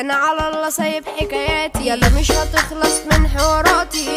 أنا على الله سايب حكاياتي. يلا مش هتخلص من حواراتي.